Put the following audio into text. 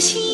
心